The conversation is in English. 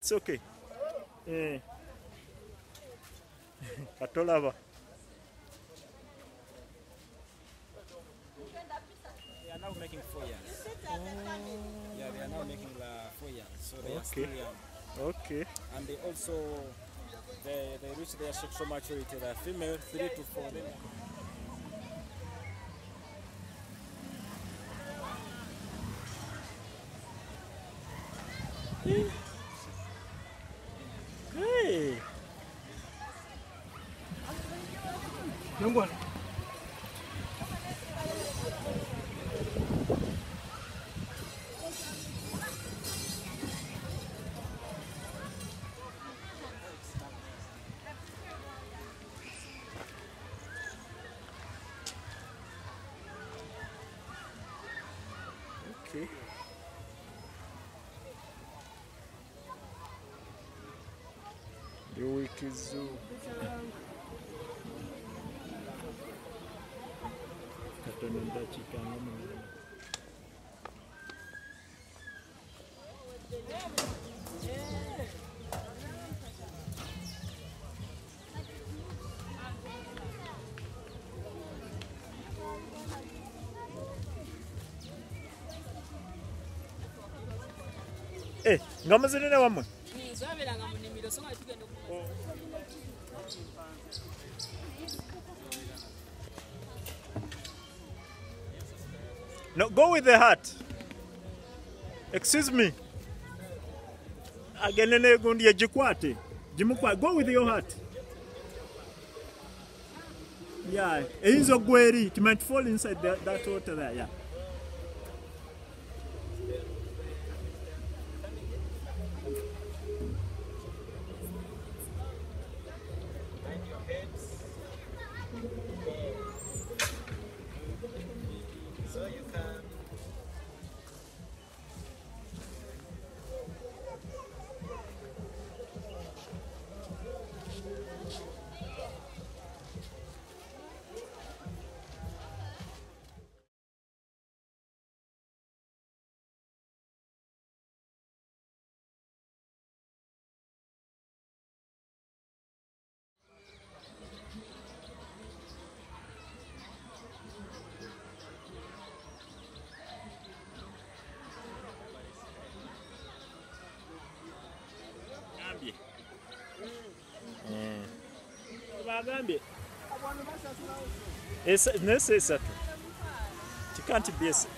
It's okay. Eh. Katolaba. They are now making four years. Yeah, they are now making uh, four years. So they are Okay. still young. Okay. And they also they, they reach their sexual maturity. The female three to four. Then Hey. Okay. Ndio wiki zoo. Katono Ananda Chikanamanda. Eh, nga muzirira wammwe? Nze abeeranga mu nnimiro so nga tugenda. No, go with the hat. Excuse me. Agene negundi egikwate. Gimukwa. Go with your hat. Yeah, It is a eri. It might fall inside that, that water there. Yeah. bagambye. Naye si esatu. Kika nti byesa